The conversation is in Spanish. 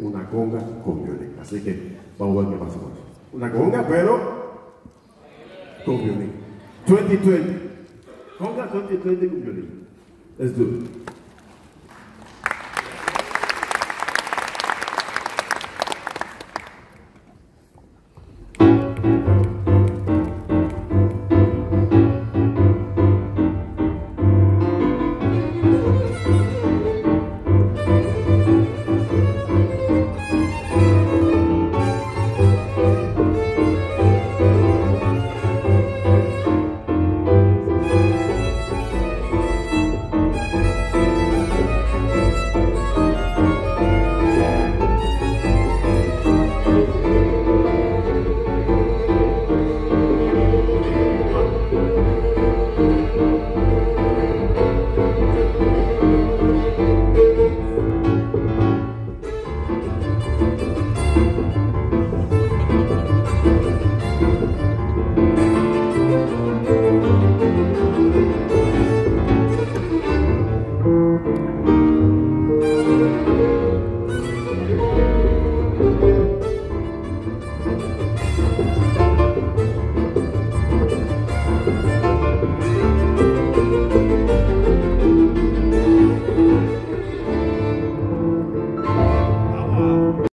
una conga con violín. Así que vamos a ver qué pasa con eso. Una conga, pero con violín. 2020. Conga 2020 con violín. Let's do it.